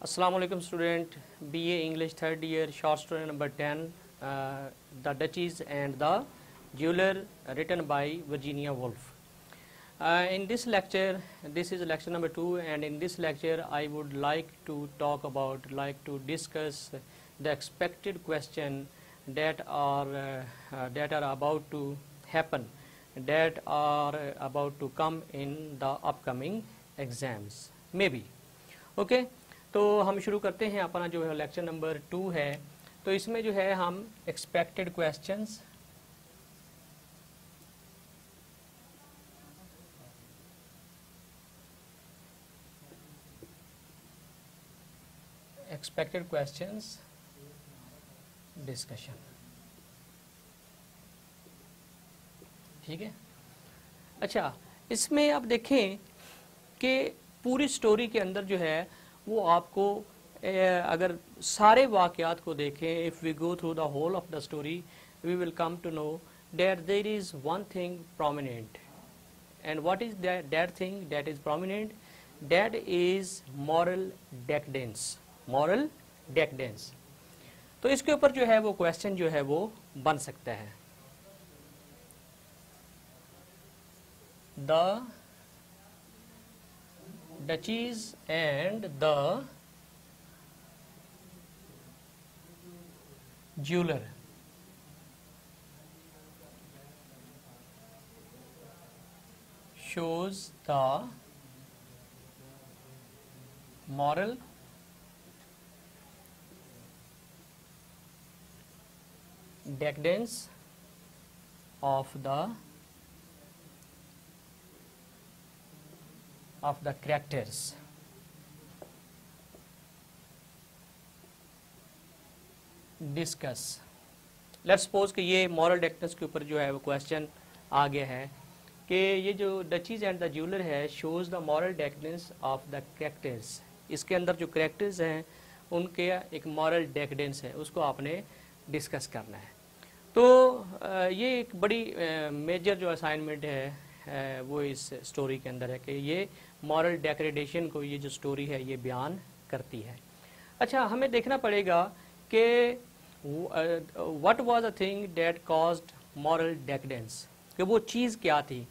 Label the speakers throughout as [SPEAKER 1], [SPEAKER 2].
[SPEAKER 1] Assalamu alaikum student. BA English third year short story number 10 uh, The Duchies and the Jeweler written by Virginia Woolf. Uh, in this lecture this is lecture number 2 and in this lecture I would like to talk about like to discuss the expected question that are uh, uh, that are about to happen that are about to come in the upcoming exams. Maybe. Okay तो हम शुरू करते हैं अपना जो है lecture number two है। तो इसमें जो है हम expected questions expected questions discussion ठीक है? अच्छा इसमें आप देखें कि पूरी स्टोरी के अंदर जो है वो आपको ए, अगर सारे वाक़ात को देखें if we go through the whole of the story we will come to know that there is one thing prominent and what is that thing that is prominent that is moral decadence moral decadence तो इसके ऊपर जो है वो question जो है वो बन सकता है. The duchies and the jeweler. Shows the moral decadence of the of the characters. Discuss let's suppose कि ये मॉरल डेक्टर्स के ऊपर जो है वो क्वेश्चन आ गया है कि ये जो डचीज एंड द ज्वेलर है shows the moral decadence of the characters इसके अंदर जो करेक्टर्स हैं, उनके एक मॉरल डेकडेंस है, उसको आपने डिस्कस करना है। तो ये एक बड़ी मेजर जो असाइनमेंट है वो इस स्टोरी के अंदर है कि ये मॉरल डेक्रेडेशन को, ये जो स्टोरी है, ये बयान करती है। अच्छा हमें देखना पड़ेगा कि what was a thing that caused moral decadence कि वो चीज़ क्या थी?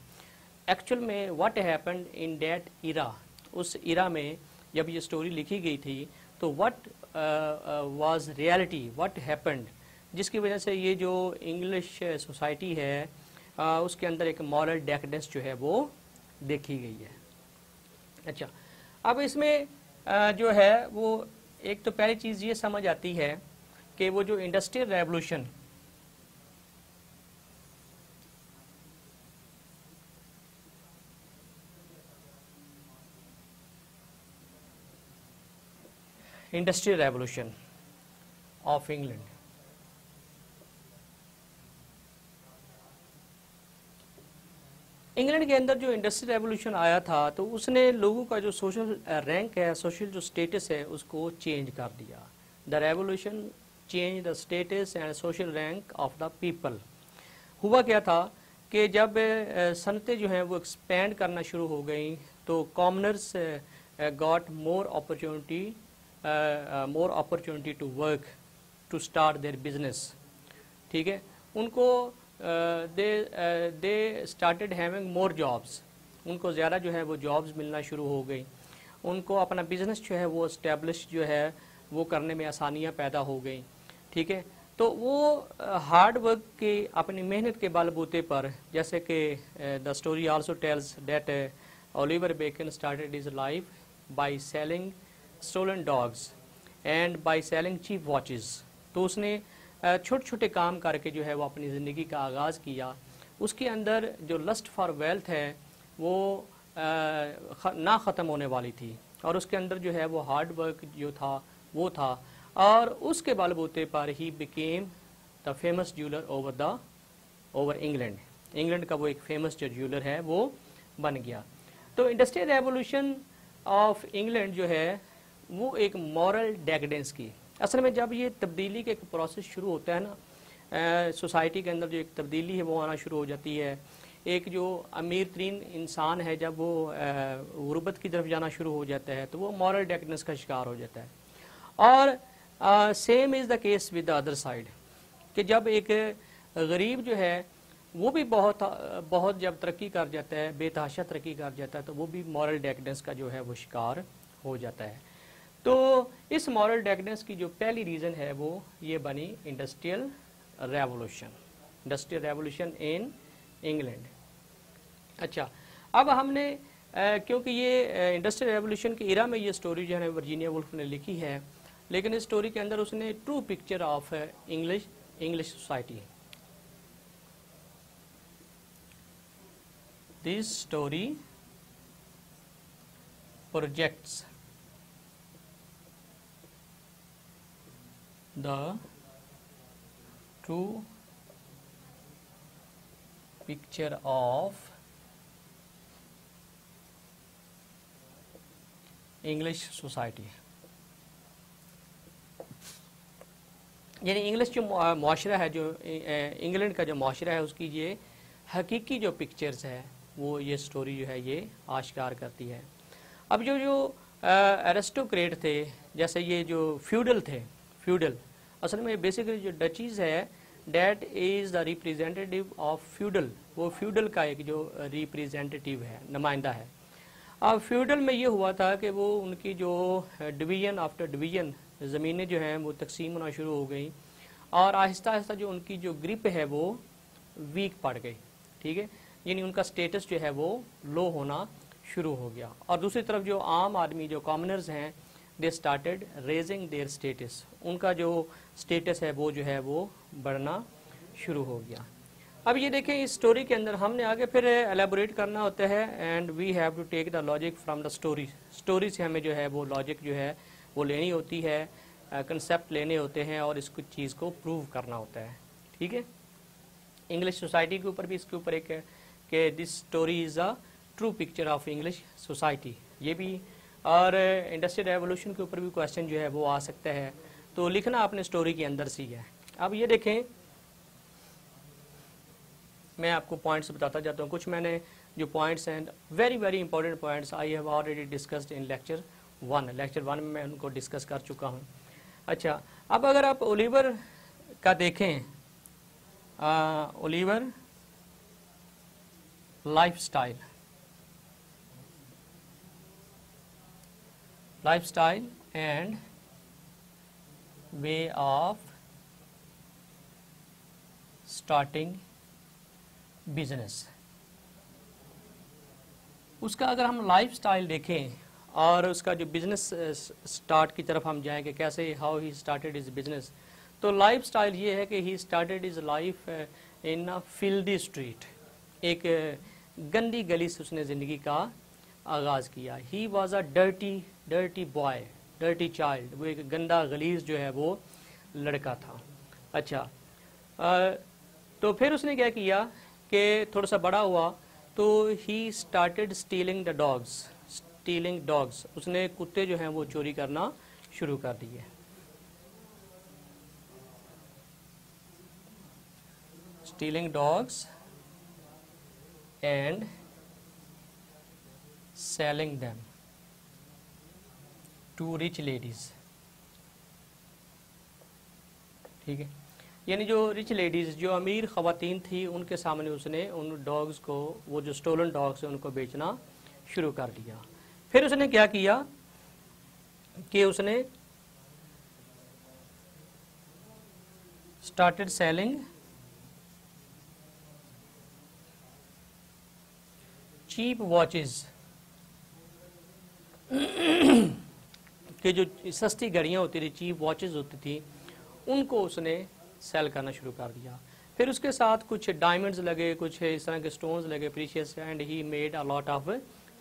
[SPEAKER 1] एक्चुअल में what happened in that era उस इरा में जब ये स्टोरी लिखी गई थी तो what was reality what happened जिसकी वजह से ये जो इंग्लिश सोसाइटी है uh, उसके अंदर एक मॉरल डेकडेंस जो है वो देखी गई है। अच्छा अब इसमें आ, जो है वो एक तो पहली चीज़ ये समझ आती है कि वो जो industrial revolution industrial revolution of England England के अंदर जो इंडस्ट्रियल रेवोल्यूशन आया था तो उसने लोगों का जो सोशल रैंक है, सोशल जो स्टेटस है, उसको चेंज कर दिया। The revolution change the status and social rank of the people. हुआ क्या था कि जब सनतें जो हैं वो एक्सपेंड करना शुरू हो गई तो commoners got more opportunity more opportunity to work to start their business ठीक है? उनको they they started having more jobs उनको ज़्यादा जो है वो जॉब्स मिलना शुरू हो गई। उनको अपना बिज़नेस जो है वो इस्टेब्लिश जो है, वो करने में आसानियाँ पैदा हो गई। ठीक है? तो वो हार्ड वर्क के, अपनी मेहनत के बलबूते पर, जैसे कि the story also tells that Oliver Bacon started his life by selling stolen dogs and by selling cheap watches तो उसने छोटे छोटे काम करके जो है वो अपनी ज़िंदगी का आगाज़ किया। उसके अंदर जो लस्ट फॉर वेल्थ है, वो ना ख़त्म होने वाली थी और उसके अंदर जो है वो हार्ड वर्क जो था, वो था। और उसके बलबूते पर ही became the famous jeweller over the over England England का वो एक फ़ेमस जो ज्वेलर है, वो बन गया। तो इंडस्ट्रियल रेवोल्यूशन ऑफ़ इंग्लैंड जो है, वो एक मॉरल डेगडेंस की असल में जब ये तब्दीली का एक प्रोसेस शुरू होता है ना सोसाइटी के अंदर जो एक तब्दीली है वो आना शुरू हो जाती है। एक जो अमीर तरीन इंसान है, जब वो गुरबत की तरफ़ जाना शुरू हो जाता है तो वो मॉरल डेकनेस का शिकार हो जाता है। और same is the case with the other side कि जब एक गरीब जो है, वो भी बहुत बहुत जब तरक्की कर जाता है, बेतहाशा तरक्की कर जाता है तो वो भी मॉरल डेकनेस का जो है वो शिकार हो जाता है। तो इस मॉरल डेकनेस की जो पहली रीज़न है वो ये बनी industrial revolution industrial revolution in England अच्छा अब हमने आ, क्योंकि ये इंडस्ट्रियल रेवोल्यूशन के इरा में ये स्टोरी जो है वर्जीनिया वुल्फ ने लिखी है लेकिन इस स्टोरी के अंदर उसने true picture of English English society this story projects the true picture of English society. यानी इंग्लिश जो माशरा है जो इंग्लैंड का जो माशरा है, उसकी ये हकीकी जो पिक्चर्स है, वो ये स्टोरी जो है, ये आश्कार करती है। अब जो जो एरेस्टोक्रेट थे, जैसे ये जो फ्यूडल थे फ्यूडल। असल में बेसिकली जो डचीज़ है that is the representative of feudal वो फ्यूडल का एक जो रिप्रेजेंटेटिव है, नुमाइंदा है। अब फ्यूडल में ये हुआ था कि वो उनकी जो डिवीज़न आफ्टर डिवीज़न ज़मीनें जो हैं, वो तकसीम होना शुरू हो गई। और आहिस्ता आहिस्ता जो उनकी जो ग्रिप है वो वीक पड़ गई, ठीक है? यानी उनका स्टेटस जो है वो लो होना शुरू हो गया। और दूसरी तरफ़ जो आम आदमी, जो कॉमनर्स हैं they started raising their status उनका जो स्टेटस है वो जो है वो बढ़ना शुरू हो गया। अब ये देखें इस स्टोरी के अंदर हमने आगे फिर एलेबोरेट करना होता है and we have to take the logic from the story story से हमें जो है वो लॉजिक जो है वो लेनी होती है कंसेप्ट uh, लेने होते हैं और इसको चीज़ को प्रूव करना होता है। ठीक है? इंग्लिश सोसाइटी के ऊपर भी इसके ऊपर एक है कि this story is a true picture of English society ये भी और इंडस्ट्रियल रेवोल्यूशन के ऊपर भी क्वेश्चन जो है वो आ सकता है। तो लिखना आपने स्टोरी के अंदर से ही अब ये देखें, मैं आपको पॉइंट्स बताता जाता हूँ। कुछ मैंने जो पॉइंट्स हैं very very important points I have already discussed in lecture one lecture one में मैं उनको डिस्कस कर चुका हूँ। अच्छा अब अगर आप ओलिवर का देखें Oliver lifestyle lifestyle and way of starting business उसका अगर हम लाइफ स्टाइल देखें और उसका जो बिज़नेस स्टार्ट की तरफ़ हम जाएँगे, कैसे how he started his business तो लाइफ स्टाइल ये है कि he started his life in filthy street एक गंदी गली से उसने ज़िंदगी का आगाज़ किया। He was a dirty dirty boy dirty child वो एक गंदा गलीज जो है वो लड़का था। अच्छा आ, तो फिर उसने क्या किया कि थोड़ा सा बड़ा हुआ तो he started stealing the dogs stealing dogs उसने कुत्ते जो हैं वो चोरी करना शुरू कर दिए। Stealing dogs and selling them. To rich ladies. ठीक है? यानी जो रिच लेडीज़, जो अमीर ख़वातीन थी, उनके सामने उसने उन डॉग्स को, वो जो स्टोलन डॉग्स हैं, उनको बेचना शुरू कर दिया। फिर उसने क्या किया कि उसने स्टार्टेड सेलिंग चीप वॉचेस कि जो सस्ती घड़ियाँ होती थी चीप वॉचेस होती थी, उनको उसने सेल करना शुरू कर दिया। फिर उसके साथ कुछ डायमंड्स लगे, कुछ इस तरह के स्टोन्स लगे precious and he made a lot of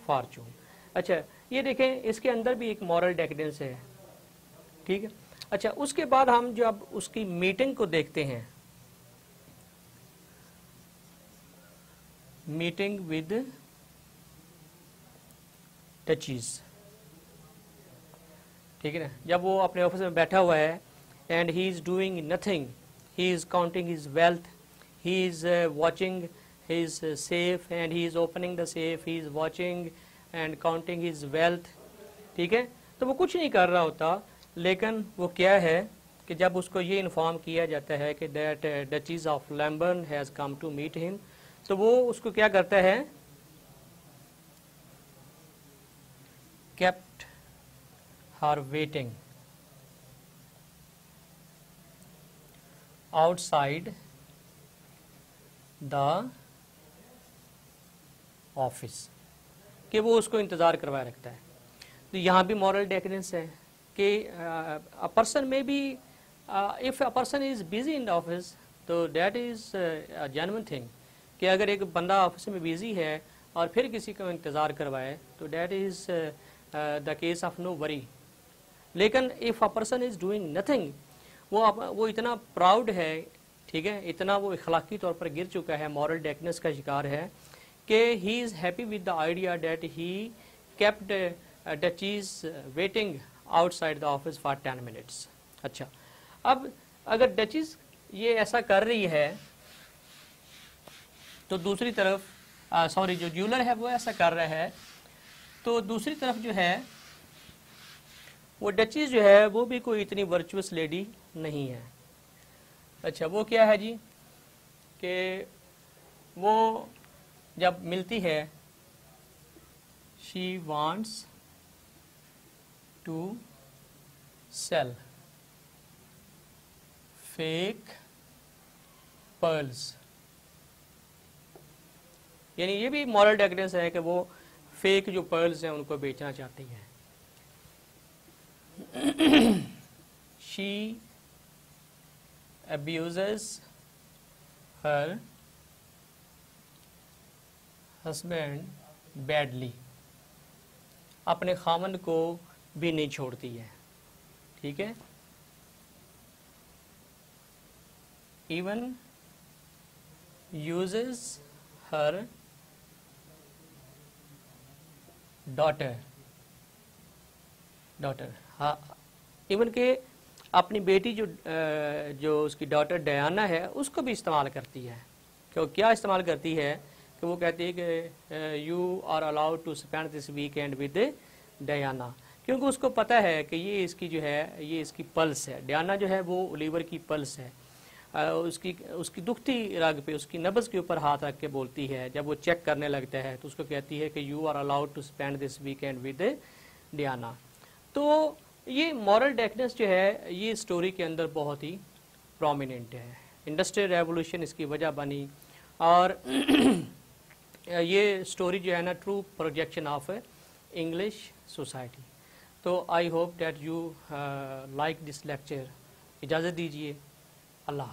[SPEAKER 1] fortune अच्छा ये देखें, इसके अंदर भी एक मॉरल डेकडेंस है। ठीक है? अच्छा उसके बाद हम जो अब उसकी मीटिंग को देखते हैं। मीटिंग विद टचीज़ ठीक है ना? जब वो अपने ऑफ़िस में बैठा हुआ है and he is doing nothing he is counting his wealth he is watching uh, safe and he is opening the safe he is watching and counting his wealth ठीक है? तो वो कुछ नहीं कर रहा होता लेकिन वो क्या है कि जब उसको ये इन्फॉर्म किया जाता है कि that duchess of Lambourne has come to meet him तो वो उसको क्या करता है? Kept her waiting. Outside the office कि वो उसको इंतज़ार करवाए रखता है। तो यहाँ भी मॉरल डेकरेंस है कि a person may be if a person is busy in the office तो डैट इज़ जेनवन थिंग कि अगर एक बंदा ऑफ़िस में बिज़ी है और फिर किसी को इंतज़ार करवाए तो that is the case of no worry लेकिन if a person is doing nothing वो वो इतना प्राउड है, ठीक है, इतना वो इखलाकी तौर पर गिर चुका है मॉरल डेकनेस का शिकार है, कि he is happy with the idea that he kept duchess waiting outside the office for ten minutes अच्छा अब अगर डचीज ये ऐसा कर रही है तो दूसरी तरफ़ सॉरी जो ज्वेलर है वो ऐसा कर रहा है तो दूसरी तरफ़ जो है वो डचीज जो है, वो भी कोई इतनी वर्चुअस लेडी नहीं है। अच्छा वो क्या है जी? कि वो जब मिलती है she wants to sell fake pearls यानी ये भी मॉरल डेगरेंस है कि वो फेक जो पर्ल्स हैं, उनको बेचना चाहती है। She abuses her husband badly. अपने खामन को भी नहीं छोड़ती है। ठीक है? Even uses her daughter daughter हाँ। इवन के अपनी बेटी जो जो उसकी डॉटर डयाना है, उसको भी इस्तेमाल करती है। क्यों, क्या इस्तेमाल करती है? कि वो कहती है कि you are allowed to spend this weekend with Diana क्योंकि उसको पता है कि ये इसकी जो है, ये इसकी पल्स है। डयाना जो है, वो लीवर की पल्स है। उसकी उसकी दुखती रग पे, उसकी नब्ज के ऊपर हाथ रख के बोलती है। जब वो चेक करने लगता है तो उसको कहती है कि you are allowed to spend this weekend with Diana तो ये मॉरल डेकनेस जो है, ये स्टोरी के अंदर बहुत ही प्रोमिनेंट है। इंडस्ट्रियल रेवोल्यूशन इसकी वजह बनी और ये स्टोरी जो है ना true projection of English society तो I hope that you like this lecture इजाज़त दीजिए। अल्लाह